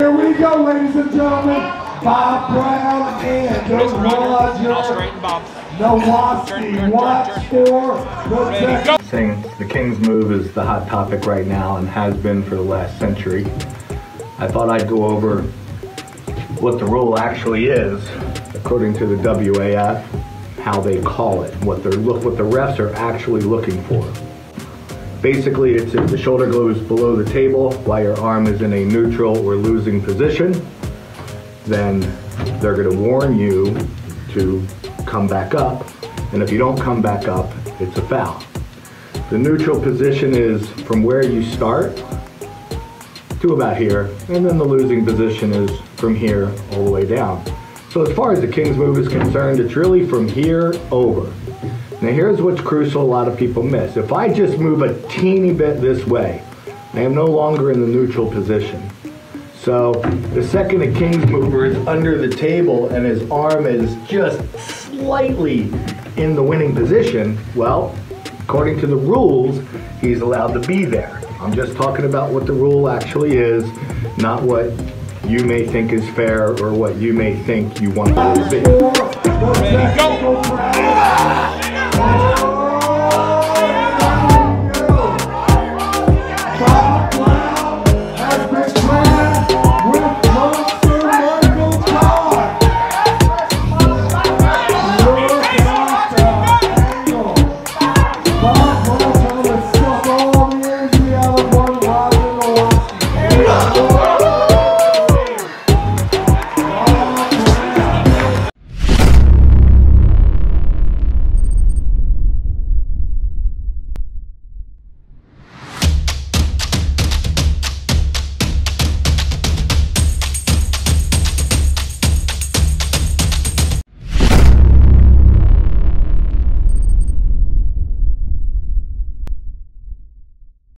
we go, ladies and gentlemen. Bob Brown and the runner, and I'll Roger straighten Nowoski watch for the Saying the King's move is the hot topic right now and has been for the last century. I thought I'd go over what the rule actually is, according to the WAF, how they call it, what they're look, what the refs are actually looking for. Basically, it's if the shoulder goes below the table while your arm is in a neutral or losing position, then they're going to warn you to come back up. And if you don't come back up, it's a foul. The neutral position is from where you start to about here, and then the losing position is from here all the way down. So as far as the king's move is concerned, it's really from here over. Now here's what's crucial a lot of people miss. If I just move a teeny bit this way, I am no longer in the neutral position. So the second a king's mover is under the table and his arm is just slightly in the winning position, well, according to the rules, he's allowed to be there. I'm just talking about what the rule actually is, not what you may think is fair or what you may think you want it to be. technical round.